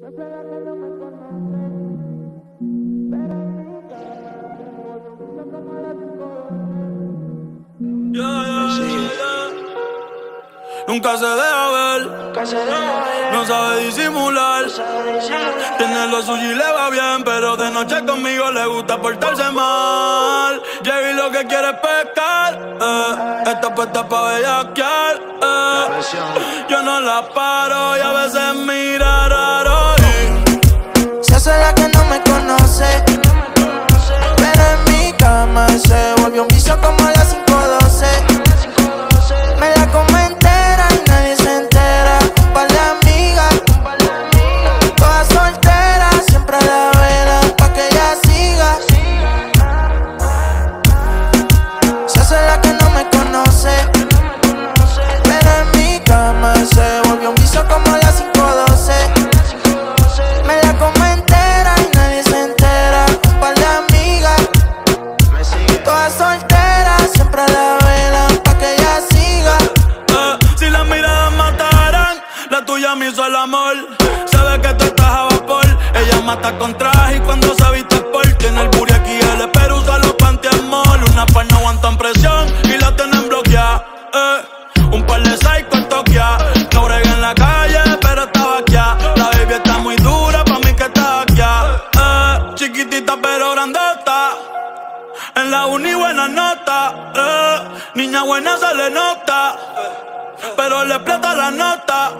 Pero Nunca se deja ver, no sabe disimular. Tiene lo suyo y le va bien, pero de noche conmigo le gusta portarse mal. Llegué lo que quiere es pescar, eh. Esta puesta pa' bellaquear, eh. Yo no la paro y a veces mira raro. Se hace la que no me conoce, pero en mi cama se volvió un vicio como que tú estás a vapor. Ella mata con traje y cuando se viste por tiene el booty aquí, el espero usa los pantiamol. Una par no aguantan presión y la tienen bloqueada. Eh, un par de psycho toquea. No brega en la calle, pero está aquí. La baby está muy dura, pa' mí que está aquí. Eh, chiquitita pero grandota. En la uni buena nota, eh. niña buena se le nota, pero le explota la nota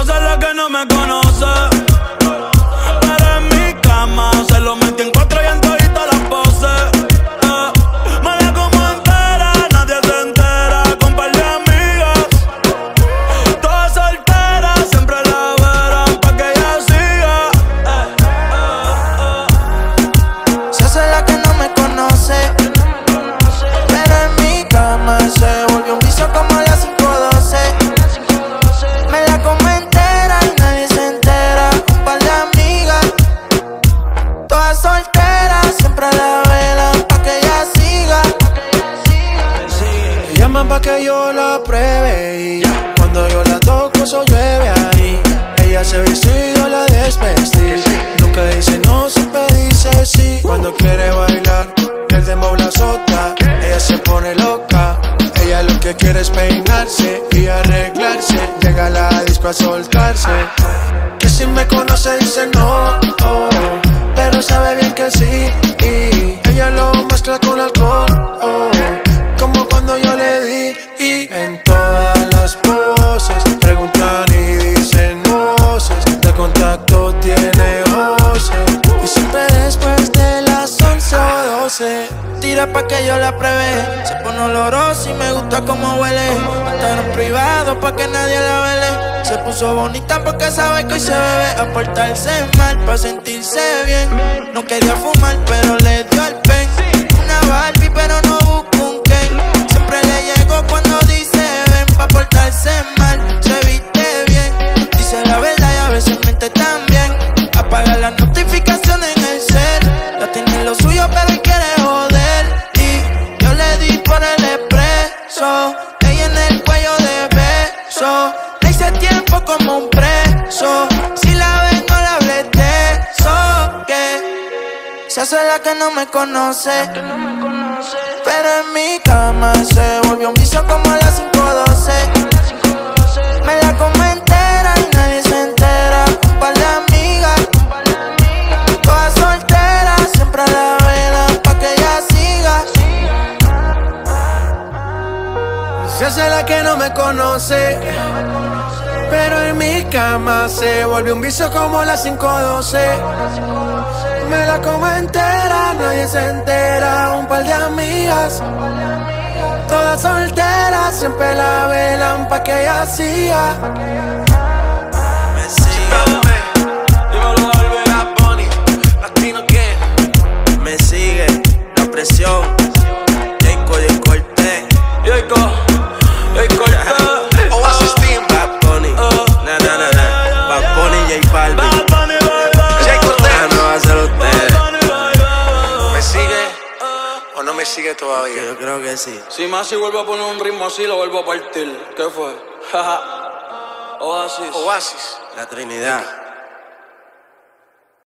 hace la que no me conoce. Que quiere peinarse y arreglarse. Llega a la disco a soltarse. Que si me conoce dice no, oh, pero sabe bien que sí. Pa' que yo la pruebe. Se pone olorosa y me gusta como huele. Estar privado pa' que nadie la vele. Se puso bonita porque sabe que hoy se bebe. A portarse mal pa' sentirse bien. No quería fumar, pero le dio al se hace la que no me conoce. Pero en mi cama se volvió un vicio como las 512. Me la como entera y nadie se entera. Un par de amigas, todas solteras, siempre a la vela pa' que ella siga. se hace la que no me conoce pero en mi cama se volvió un vicio como las 512 me la como entera nadie se entera. Un par de amigas todas solteras siempre la velan pa' que ella siga. Me sigue, Dímelo. Bad Bunny, Latino que me sigue, la presión, Jacob y Cortés, Yoico, me sigue todavía? yo creo que sí. Si Masi vuelve a poner un ritmo así, lo vuelvo a partir. ¿Qué fue? Oasis. Oasis. La Trinidad.